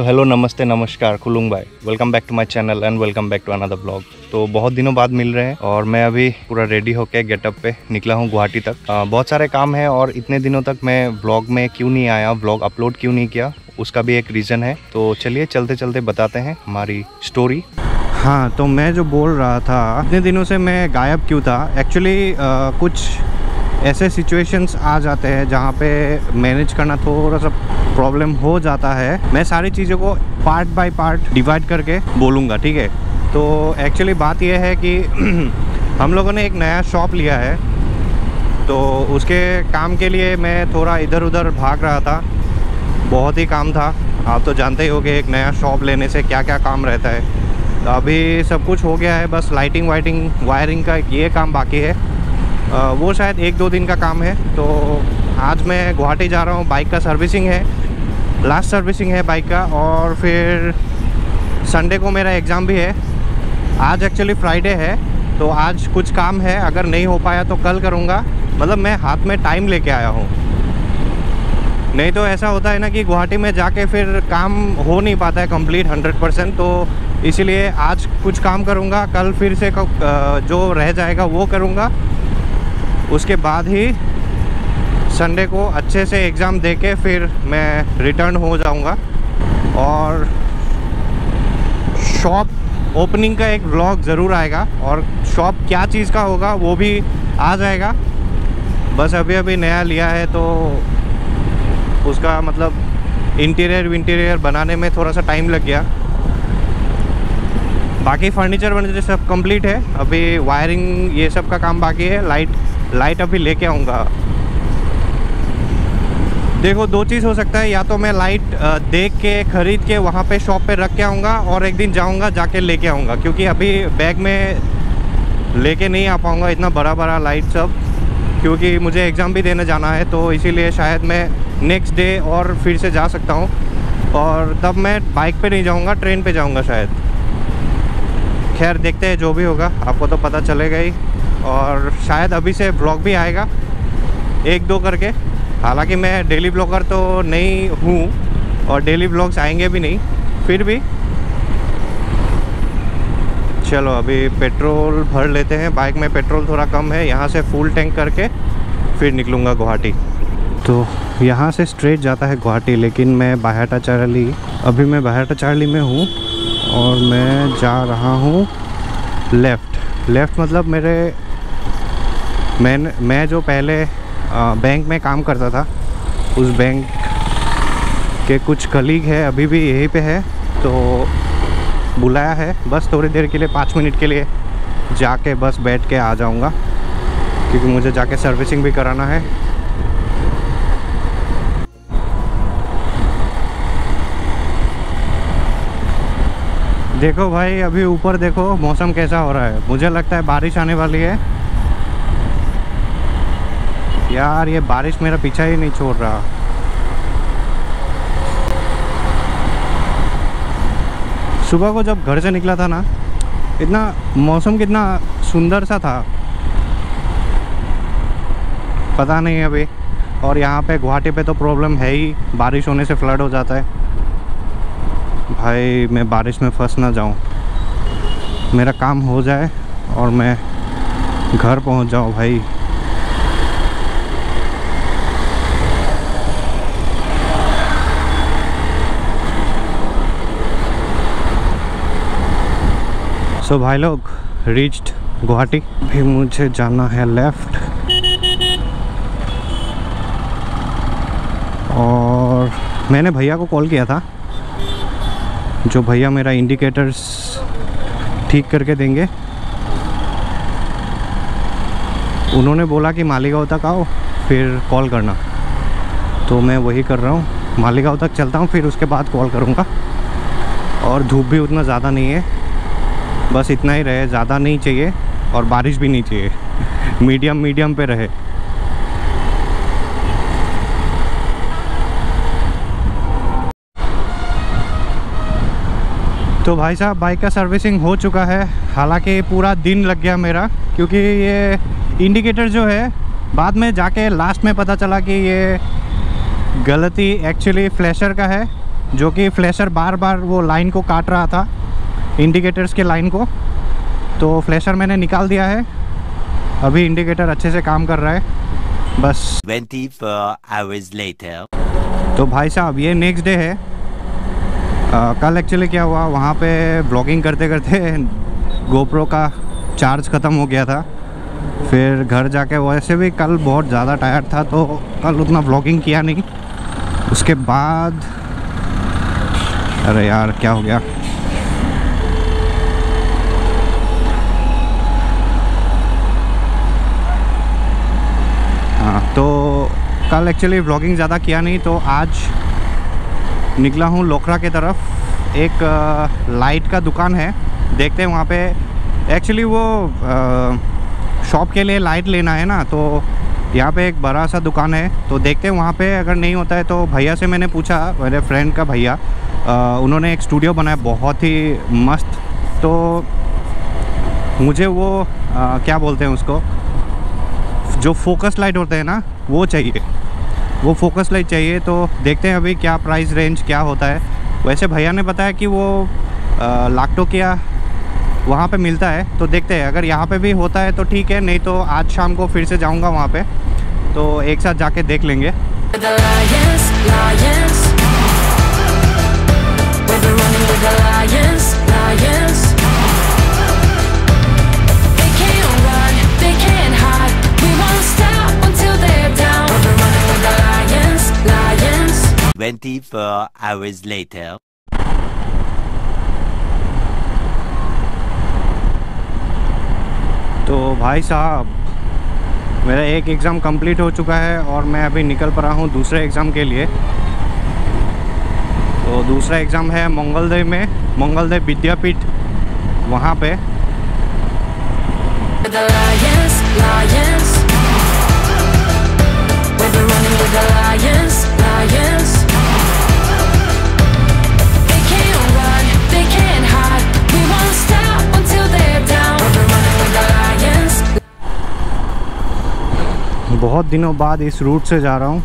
So hello नमस्ते नमस्कार खुलूंग भाई welcome back to my channel and welcome back to another blog तो बहुत दिनों बाद मिल रहे हैं और मैं अभी पूरा रेडी होके गेटअप पे निकला हूँ गुवाहाटी तक। आ, बहुत सारे काम है और इतने दिनों तक मैं ब्लॉग में क्यों नहीं आया ब्लॉग अपलोड क्यों नहीं किया उसका भी एक रीज़न है। तो चलिए चलते चलते बताते हैं हमारी स्टोरी हाँ तो मैं जो बोल रहा था इतने दिनों से मैं गायब क्यों था? एक्चुअली कुछ ऐसे सिचुएशंस आ जाते हैं जहाँ पे मैनेज करना थोड़ा सा प्रॉब्लम हो जाता है, मैं सारी चीज़ों को पार्ट बाय पार्ट डिवाइड करके बोलूँगा, ठीक है? तो एक्चुअली बात यह है कि हम लोगों ने एक नया शॉप लिया है। तो उसके काम के लिए मैं थोड़ा इधर उधर भाग रहा था। बहुत ही काम था। आप तो जानते ही हो कि एक नया शॉप लेने से क्या क्या काम रहता है। तो अभी सब कुछ हो गया है, बस लाइटिंग वाइटिंग वायरिंग का ये काम बाकी है। वो शायद एक दो दिन का काम है। तो आज मैं गुवाहाटी जा रहा हूँ बाइक का सर्विसिंग है। लास्ट सर्विसिंग है बाइक का और फिर संडे को मेरा एग्ज़ाम भी है। आज एक्चुअली फ्राइडे है तो आज कुछ काम है। अगर नहीं हो पाया तो कल करूँगा। मतलब मैं हाथ में टाइम लेके आया हूँ। नहीं तो ऐसा होता है ना कि गुवाहाटी में जाके फिर काम हो नहीं पाता है कंप्लीट हंड्रेड परसेंट तो इसीलिए आज कुछ काम करूँगा, कल फिर से जो रह जाएगा वो करूँगा। उसके बाद ही संडे को अच्छे से एग्ज़ाम दे के फिर मैं रिटर्न हो जाऊँगा। और शॉप ओपनिंग का एक ब्लॉग ज़रूर आएगा और शॉप क्या चीज़ का होगा वो भी आ जाएगा। बस अभी अभी नया लिया है तो उसका मतलब इंटीरियर विंटीरियर बनाने में थोड़ा सा टाइम लग गया। बाकी फर्नीचर वर्नीचर सब कंप्लीट है। अभी वायरिंग ये सब का काम बाकी है। लाइट लाइट अभी लेके आऊँगा। देखो, दो चीज़ हो सकता है। या तो मैं लाइट देख के, ख़रीद के वहाँ पे शॉप पे रख के आऊँगा और एक दिन जाऊँगा, जाके लेके आऊँगा। क्योंकि अभी बैग में लेके नहीं आ पाऊँगा, इतना बड़ा बड़ा लाइट सब। क्योंकि मुझे एग्ज़ाम भी देने जाना है तो इसीलिए शायद मैं नेक्स्ट डे और फिर से जा सकता हूँ। और तब मैं बाइक पे नहीं जाऊँगा ट्रेन पे जाऊँगा शायद। खैर, देखते हैं, जो भी होगा, आपको तो पता चलेगा ही। और शायद अभी से ब्लॉग भी आएगा, एक दो करके। हालाँकि मैं डेली ब्लॉगर तो नहीं हूँ और डेली ब्लॉग्स आएँगे भी नहीं, फिर भी। चलो, अभी पेट्रोल भर लेते हैं। बाइक में पेट्रोल थोड़ा कम है, यहाँ से फुल टैंक करके फिर निकलूँगा गुवाहाटी। तो यहाँ से स्ट्रेट जाता है गुवाहाटी, लेकिन मैं बाहटा चारली, अभी मैं बाहटा चारली में हूँ और मैं जा रहा हूँ लेफ़्ट लेफ़्ट मतलब मेरे मैं मैं जो पहले बैंक में काम करता था। उस बैंक के कुछ कलीग है, अभी भी यहीं पे है तो बुलाया है बस थोड़ी देर के लिए, पाँच मिनट के लिए। जाके बस बैठ के आ जाऊँगा, क्योंकि मुझे जाके सर्विसिंग भी कराना है। देखो भाई, अभी ऊपर देखो, मौसम कैसा हो रहा है। मुझे लगता है बारिश आने वाली है। यार, ये बारिश मेरा पीछा ही नहीं छोड़ रहा। सुबह को जब घर से निकला था ना, इतना मौसम कितना सुंदर सा था। पता नहीं अभी, और यहाँ पे गुवाहाटी पे तो प्रॉब्लम है ही, बारिश होने से फ्लड हो जाता है। भाई, मैं बारिश में फंस ना जाऊँ। मेरा काम हो जाए और मैं घर पहुँच जाऊँ, भाई। सो so, भाई लोग रीच्ड गुवाहाटी। भी मुझे जाना है लेफ़्ट और मैंने भैया को कॉल किया था जो भैया मेरा इंडिकेटर्स ठीक करके देंगे। उन्होंने बोला कि मालीगांव तक आओ फिर कॉल करना। तो मैं वही कर रहा हूँ। मालीगांव तक चलता हूँ फिर उसके बाद कॉल करूँगा। और धूप भी उतना ज़्यादा नहीं है। बस इतना ही रहे, ज़्यादा नहीं चाहिए और बारिश भी नहीं चाहिए। मीडियम मीडियम पे रहे। तो भाई साहब, बाइक का सर्विसिंग हो चुका है। हालाँकि पूरा दिन लग गया मेरा, क्योंकि ये इंडिकेटर जो है, बाद में जाके लास्ट में पता चला कि ये गलती एक्चुअली फ्लैशर का है, जो कि फ्लैशर बार बार वो लाइन को काट रहा था। इंडिकेटर्स के लाइन को। तो फ्लैशर मैंने निकाल दिया है। अभी इंडिकेटर अच्छे से काम कर रहा है। बस। 24 hours later. तो भाई साहब ये नेक्स्ट डे है। आ, कल एक्चुअली क्या हुआ वहाँ पे ब्लॉगिंग करते करते गोप्रो का चार्ज ख़त्म हो गया था। फिर घर जाके वैसे भी कल बहुत ज़्यादा टायर्ड था तो कल उतना ब्लॉगिंग किया नहीं। उसके बाद अरे यार क्या हो गया हाँ तो कल एक्चुअली व्लॉगिंग ज़्यादा किया नहीं तो आज निकला हूँ लोखरा के तरफ़। एक लाइट का दुकान है। देखते हैं वहाँ पे। एक्चुअली वो शॉप के लिए लाइट लेना है ना तो यहाँ पे एक बड़ा सा दुकान है। तो देखते हैं वहाँ पे अगर नहीं होता है तो भैया से मैंने पूछा मेरे फ्रेंड का भैया। उन्होंने एक स्टूडियो बनाया बहुत ही मस्त। तो मुझे वो अ, क्या बोलते हैं उसको? जो फोकस लाइट होते हैं ना वो चाहिए। वो फोकस लाइट चाहिए तो देखते हैं अभी क्या प्राइस रेंज क्या होता है। वैसे भैया ने बताया कि वो लाखटो किया वहाँ पे मिलता है तो देखते हैं। अगर यहाँ पे भी होता है तो ठीक है, नहीं तो आज शाम को फिर से जाऊँगा वहाँ पे। तो एक साथ जाके देख लेंगे। With the 24 hours later. तो भाई साहब मेरा एक एग्ज़ाम कंप्लीट हो चुका है और मैं अभी निकल पड़ा हूँ दूसरे एग्ज़ाम के लिए तो दूसरा एग्ज़ाम है मंगलदेव में मंगलदेव विद्यापीठ वहाँ पे बहुत दिनों बाद इस रूट से जा रहा हूँ।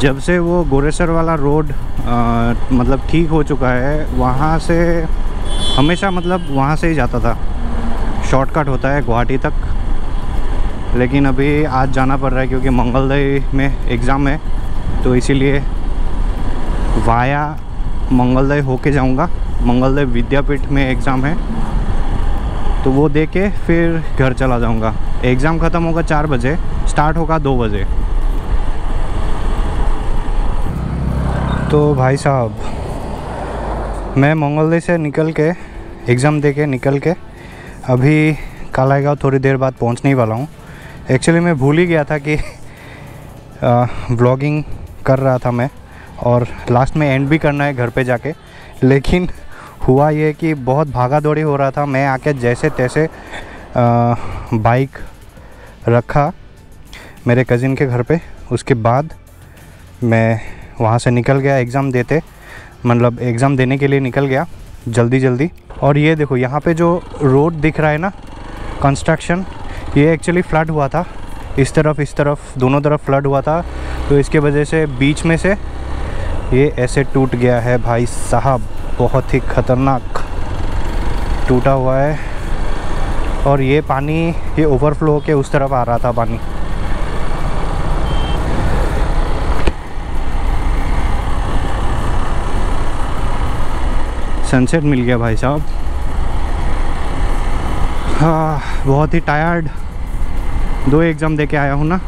जब से वो गोरेसर वाला रोड अ, मतलब ठीक हो चुका है वहाँ से हमेशा मतलब वहाँ से ही जाता था। शॉर्टकट होता है गुवाहाटी तक। लेकिन अभी आज जाना पड़ रहा है क्योंकि मंगलदय में एग्ज़ाम है तो इसीलिए वाया मंगलदय होके जाऊँगा। मंगलदय विद्यापीठ में एग्ज़ाम है। तो वो दे के फिर घर चला जाऊँगा। एग्ज़ाम ख़त्म होगा चार बजे, स्टार्ट होगा दो बजे। तो भाई साहब, मैं मंगलदे से निकल के, एग्ज़ाम दे के निकल के, अभी कालाईगाँव थोड़ी देर बाद पहुँचने ही वाला हूँ। एक्चुअली मैं भूल ही गया था कि ब्लॉगिंग कर रहा था मैं, और लास्ट में एंड भी करना है घर पे जाके, लेकिन हुआ ये कि बहुत भागा दौड़ी हो रहा था। मैं आके जैसे तैसे बाइक रखा मेरे कज़िन के घर पे। उसके बाद मैं वहाँ से निकल गया, एग्ज़ाम देते मतलब एग्ज़ाम देने के लिए निकल गया, जल्दी जल्दी। और ये देखो, यहाँ पे जो रोड दिख रहा है ना, कंस्ट्रक्शन, ये एक्चुअली फ्लड हुआ था। इस तरफ़ इस तरफ़, दोनों तरफ़ फ्लड हुआ था। तो इसके वजह से बीच में से ये ऐसे टूट गया है भाई साहब। बहुत ही ख़तरनाक टूटा हुआ है। और ये पानी, ये ओवरफ्लो होके उस तरफ़ आ रहा था पानी। सनसेट मिल गया भाई साहब। हाँ बहुत ही टायर्ड दो एग्ज़ाम दे के आया हूँ ना।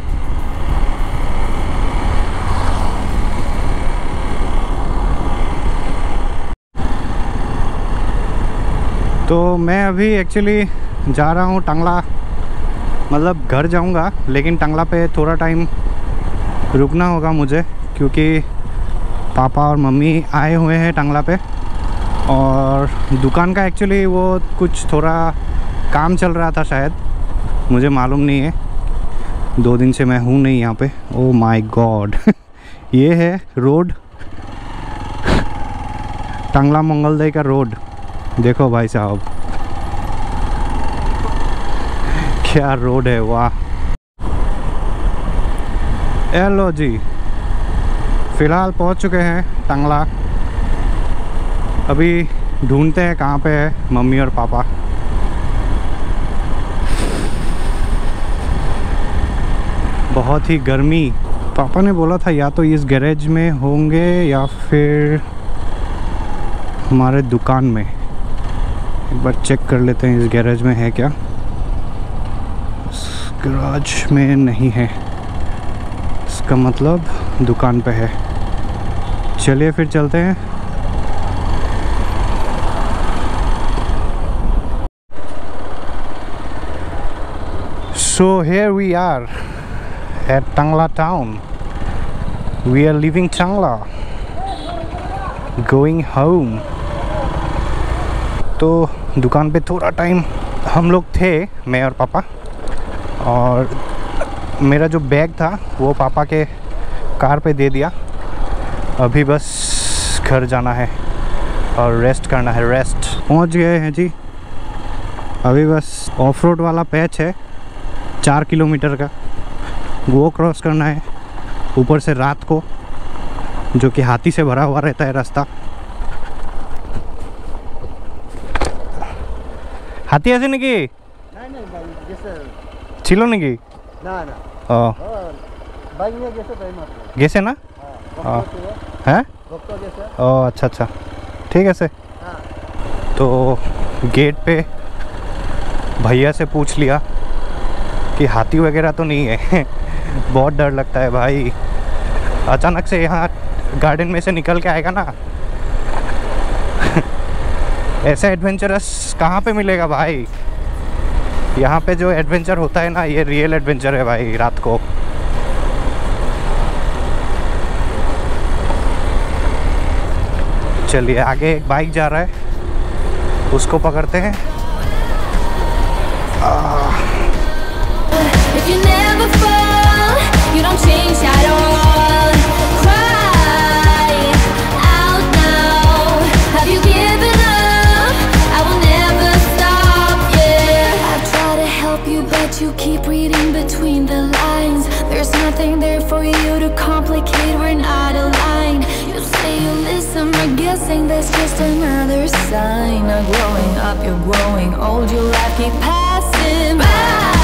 तो मैं अभी एक्चुअली जा रहा हूँ टंगला। मतलब घर जाऊँगा, लेकिन टंगला पे थोड़ा टाइम रुकना होगा मुझे, क्योंकि पापा और मम्मी आए हुए हैं टंगला पे। और दुकान का एक्चुअली वो कुछ थोड़ा काम चल रहा था शायद, मुझे मालूम नहीं है। दो दिन से मैं हूँ नहीं यहाँ पे। ओ माय गॉड ये है रोड। टंगला मंगलदय का रोड। देखो भाई साहब। क्या रोड है, वाह। हेलो जी। फ़िलहाल पहुँच चुके हैं टंगला। अभी ढूंढते हैं कहाँ पे है मम्मी और पापा। बहुत ही गर्मी। पापा ने बोला था या तो इस गैरेज में होंगे या फिर हमारे दुकान में। बार चेक कर लेते हैं इस गैरेज में है क्या गैराज में नहीं है इसका मतलब दुकान पे है चलिए फिर चलते हैं So here we are at Tangla town. We are leaving Tangla, going home. तो दुकान पे थोड़ा टाइम हम लोग थे, मैं और पापा। और मेरा जो बैग था, वो पापा के कार पे दे दिया। अभी बस घर जाना है और रेस्ट करना है रेस्ट पहुँच गए हैं जी। अभी बस ऑफ़ रोड वाला पैच है, चार किलोमीटर का। वो क्रॉस करना है, ऊपर से रात को, जो कि हाथी से भरा हुआ रहता है रास्ता। হাতি আছে নাকি নাই নাই ভাই গেছে ছিল নাকি না না ও বাইক নিয়ে গেছে তাই মাত্র গেছে না ভক্ত ছিল, হ্যাঁ ভক্ত গেছে ও अच्छा अच्छा ठीक है से हाँ तो गेट पे भैया से पूछ लिया कि हाथी वगैरह तो नहीं है बहुत डर लगता है भाई अचानक से यहाँ गार्डन में से निकल के आएगा ना ऐसा एडवेंचरस कहाँ पे मिलेगा भाई? यहाँ पे जो एडवेंचर होता है ना, ये रियल एडवेंचर है भाई, रात को। चलिए, आगे एक बाइक जा रहा है। उसको पकड़ते हैं। If guessing that's just another sign. of growing up, you're growing old. Your life keep passing by.